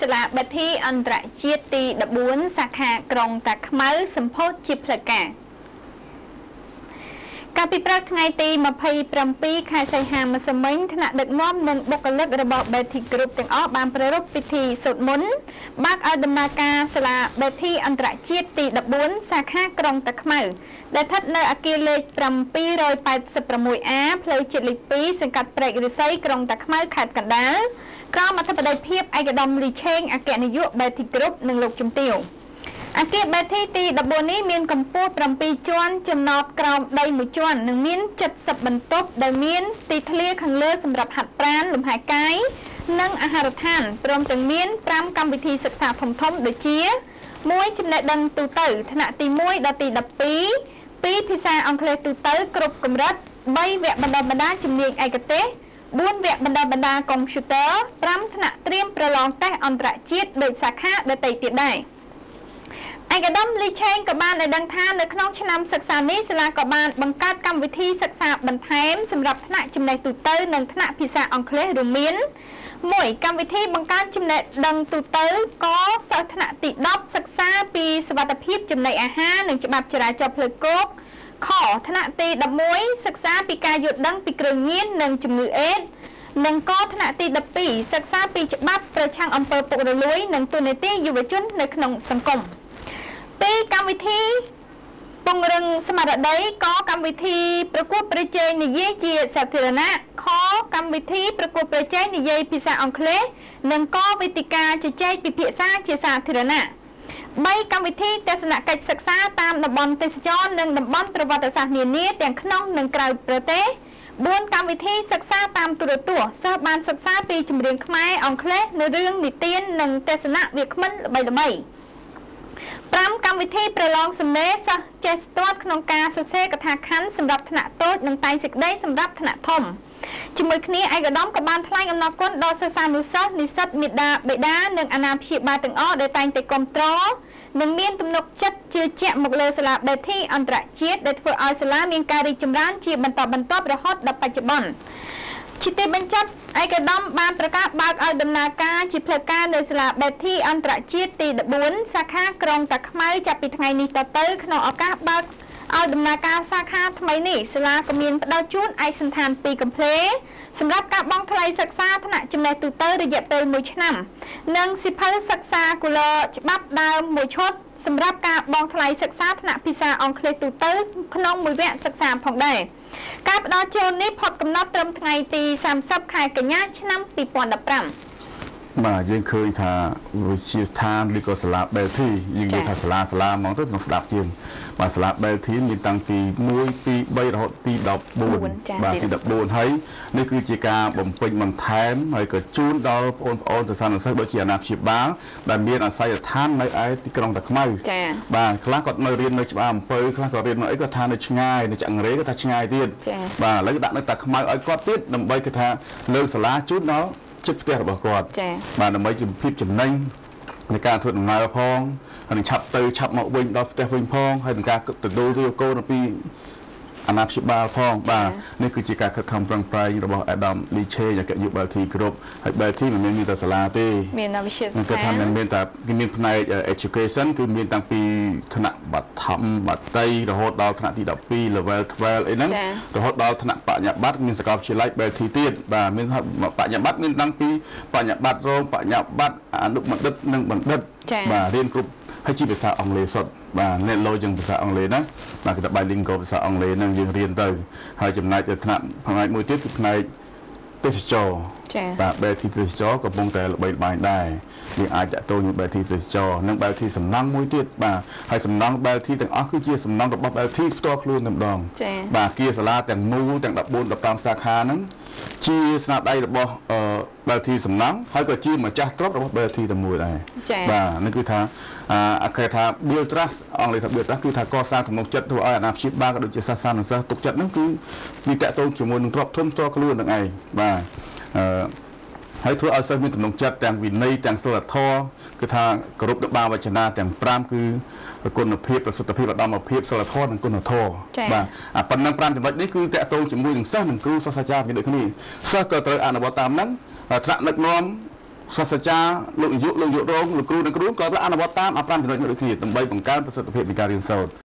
សាលាបេធីអន្តរជាតិទី14សាខាក្រុងតាខ្មៅសម្ពោធជាផ្លូវការ កាលពីព្រឹកថ្ងៃទី27ខែសីហាម្សិលមិញថ្នាក់ដឹកនាំនិងបុគ្គលិករបស់ Betty Group ទាំងអស់បានប្រារព្ធពិធីសូត្រមន្តបើកឲ្យដំណើរការសាលា Betty អន្តរជាតិទី14សាខាក្រុងតាខ្មៅដែលស្ថិតនៅអគារលេខ 786A ផ្លូវជាតិលេខ2សង្កាត់ព្រែករិស័យក្រុងតាខ្មៅខេត្តកណ្ដាលក្រោមអធិបតីភាពឯកឧត្តមលីឆេងអគ្គនាយក Betty Group និងលោកជំទាវ អគារបេធីទី14នេះមានកម្ពស់7ជាន់ចំណោតក្រោមដី1ជាន់និងមាន70បន្ទប់ដែលមានទីធ្លាខាងលើសម្រាប់ហាត់ប្រាណលំហែកាយនិងអាហារដ្ឋានព្រមទាំងមាន5កម្មវិធីសិក្សាធំៗដូចជា1ចំណេះដឹងទូទៅថ្នាក់ទី1ដល់ទី12 2ភាសាអង់គ្លេសទូទៅគ្រប់កម្រិត3វគ្គបណ្ដុះបណ្ដាលជំនាញឯកទេស4វគ្គបណ្ដុះបណ្ដាលកុំព្យូទ័រ5ថ្នាក់ត្រៀមប្រឡងតេស្តអន្តរជាតិដោយសាខាដទៃទៀតដែរ។ ឯកឧត្តមលីឆេងក៏បានឲ្យដឹងថានៅក្នុងឆ្នាំសិក្សានេះសាលាក៏បានបង្កើតកម្មវិធីសិក្សាបន្ថែមសម្រាប់ថ្នាក់ចំណេះទូទៅ និងថ្នាក់ភាសាអង់គ្លេសរួមមាន1កម្មវិធីបង្កើនចំណេះដឹងទូទៅក៏សិស្សថ្នាក់ទី10សិក្សាពីសវត្ថភាពចំណីអាហារនិងច្បាប់ចរាចរណ៍ផ្លូវគោកខថ្នាក់ទី11សិក្សាពីការយល់ដឹងពីគ្រឿងញៀននិងជំងឺអេដស៍និងកថ្នាក់ទី12សិក្សាពីច្បាប់ប្រឆាំងអំពើពុករលួយ និងទូនាទីយុវជននៅក្នុងសង្គម។ ពីកម្មវិធីពង្រឹងស្មារតីកកម្មវិធីប្រកួតប្រជែងនិយាយជាសាធារណៈខកម្មវិធីប្រកួតប្រជែងនិយាយភាសាអង់គ្លេសនិងកវេទិកាជជែកពិភាក្សាជាសាធារណៈ3កម្មវិធីទស្សនកិច្ចសិក្សាតាមតំបន់ទេសចរនិងតំបន់ប្រវត្តិសាស្ត្រនានាទាំងក្នុងនិងក្រៅប្រទេស4កម្មវិធីសិក្សាតាមទូរទស្សន៍សិស្សបានសិក្សាពីចម្រៀងខ្មែរអង់គ្លេសនៅរឿងនិទាននិងទស្សនៈវាគ្មិនល្បីៗ5 កម្មវិធីប្រឡងសំណេរសិស្សចេះស្ទាត់ក្នុងការសរសេរកថាខណ្ឌសម្រាប់ថ្នាក់តូចនិងតែងសេចក្តីសម្រាប់ថ្នាក់ធំជាមួយគ្នាឯកឧត្តមក៏បានថ្លែងអំណរគុណដល់សិស្សានុសិស្សនិស្សិតមេដាបេដានិងអាណាព្យាបាលទាំងអស់ដែលតែងតែគ្រប់គ្រងនិងមានទំនុកចិត្តជឿជាក់មកលើសាលាបេធីអន្តរជាតិដែលធ្វើឲ្យសាលាមានការរីកចម្រើនជាបន្តបន្ទាប់រហូតដល់បច្ចុប្បន្ន ជាទីបញ្ចប់ឯកឧត្តមបានប្រកាសបើកឲ្យដំណើរការជាផ្លូវការនៅសាលាបេធីអន្តរជាតិទី14សាខាក្រុងតាខ្មៅចាប់ពីថ្ងៃនេះតទៅក្នុងឱកាសបើក ឲ្យដំណើរការសាខាថ្មីនេះសាលាក៏មានផ្ដល់ជូនឯកសណ្ឋាន2កំភ្លេសម្រាប់ការបង់ថ្លៃសិក្សាថ្នាក់ចំណេះទូទៅរយៈពេល1ឆ្នាំ និងសិភៅសិក្សាគូលច្បាប់ដើមមួយឈុតសម្រាប់ការបង់ថ្លៃសិក្សាថ្នាក់ភាសាអង់គ្លេសទូទៅក្នុងមួយវគ្គសិក្សាផងដែរការផ្ដល់ជូននេះផុតកំណត់ត្រឹមថ្ងៃទី30ខែកញ្ញាឆ្នាំ2015 បាទយើងឃើញថាវិជាស្ថានឬក៏សាលាបែលធីយើងនិយាយថាសាលាសាលាហ្មងទៅក្នុងស្ដាប់ជាងបាទសាលាបែលធីមានតាំងពី1 2 3រហូតទី14បាទទី14ហើយនេះគឺជាការបំពេញបន្ថែមហើយក៏ជូនដល់បងប្អូនសិស្សានុសិស្សដូចជាអាណាព្យាបាលដែលមានអាស័យដ្ឋាននៅឯទីក្រុងតាខ្មៅចា៎បាទខ្លះគាត់នៅរៀននៅច្បារអំពើខ្លះក៏រៀននៅអីក៏ថានៅឆ្ងាយនៅចង្រេក៏ថាឆ្ងាយទៀតបាទឥឡូវដាក់នៅតាខ្មៅឲ្យគាត់ទៀតដើម្បីគេថាលើកសាលាជូនដល់ ចិត្តផ្ទះរបស់គាត់ចា៎បាទដើម្បីជំភាពចំណេញនៃការធ្វើដំណើរផងហើយនឹងឆាប់ទៅឆាប់មកវិញដល់ផ្ទះវិញផងហើយនឹងការទទួលយកកូនអំពី អាណាព្យាបាលផងបាទនេះគឺជាការខិតខំប្រឹងប្រែងរបស់អាដាមលីឆេអគ្គនាយកបាល់ធីគ្រប់ហើយបាល់ធីមិនមែនមានតែសាលាទេមានវិទ្យាសាស្ត្រគេថាមិនមែនតែគេមានផ្នែក education គឺមានតាំងពីថ្នាក់បឋមបតីរហូតដល់ថ្នាក់ទី12 level 12អីហ្នឹងរហូតដល់ថ្នាក់បញ្ញាបត្រមានសាកលវិទ្យាល័យបាល់ធីទៀតបាទមានបញ្ញាបត្រមានតាំងពីបញ្ញាបត្ររងបញ្ញាបត្រ អនុបណ្ឌិតនិងបណ្ឌិតបាទរៀនគ្រប់ហើយជាភាសាអង់គ្លេសសុទ្ធបាទអ្នកលោជាងភាសាអង់គ្លេសណាបាទគេថា bilingual ភាសាអង់គ្លេសហ្នឹងយើងរៀនទៅហើយចំណែកទៅថ្នាក់ផ្នែកមួយទៀតគឺផ្នែកទេសចរចា៎ បាទបែធីទេសចរកំពុងតែល្បីល្បាញដែរយើងអាចតាក់ទងនឹងបែធីទេសចរនិងបែធីសំណង់មួយទៀតបាទហើយសំណង់បែធីទាំងអស់គឺជាសំណង់របស់បែធីផ្ទាល់ខ្លួនតែម្ដងចា៎បាទគៀសាលាទាំងមូលទាំង14 15សាខាហ្នឹងជាស្នាដៃរបស់អឺបែធីសំណង់ហើយក៏ជាម្ចាស់ទ្រព្យរបស់បែធីតែមួយដែរបាទនេះគឺថាអាគេថា build trust អង់គ្លេសថា build trust គឺថាកសាងទំនុកចិត្តធ្វើឲ្យអាណាព្យាបាលក៏ដូចជាសាសនាសិស្សទុកចិត្តហ្នឹងគឺវាតកតងជាមួយនឹងទ្រព្យធនផ្ទាល់ខ្លួននឹងឯងបាទអឺ ហើយធ្វើឲ្យសិស្សមានទំនុកចិត្តទាំងវិន័យទាំងសិលធម៌គឺថាគោរពដល់បាវចនាទាំង5គឺគុណភាពប្រសិទ្ធភាពឧត្តមភាពសិលធម៌និងគុណធម៌បាទអាប៉ុណ្ណឹង5ចំណុចនេះគឺតកតងជាមួយនឹងសិស្សនិងគ្រូសាស្ត្រាចារ្យគ្នាដូចគ្នាសិស្សក៏ត្រូវអនុវត្តតាមហ្នឹងថ្នាក់ដឹកនាំសាស្ត្រាចារ្យលោកនាយកលោកនាយករងលោកគ្រូនិងគ្រូក៏អនុវត្តតាមអា5ចំណុចដូចគ្នាដើម្បីបង្កើនប្រសិទ្ធភាពនៃការរៀនសូត្រ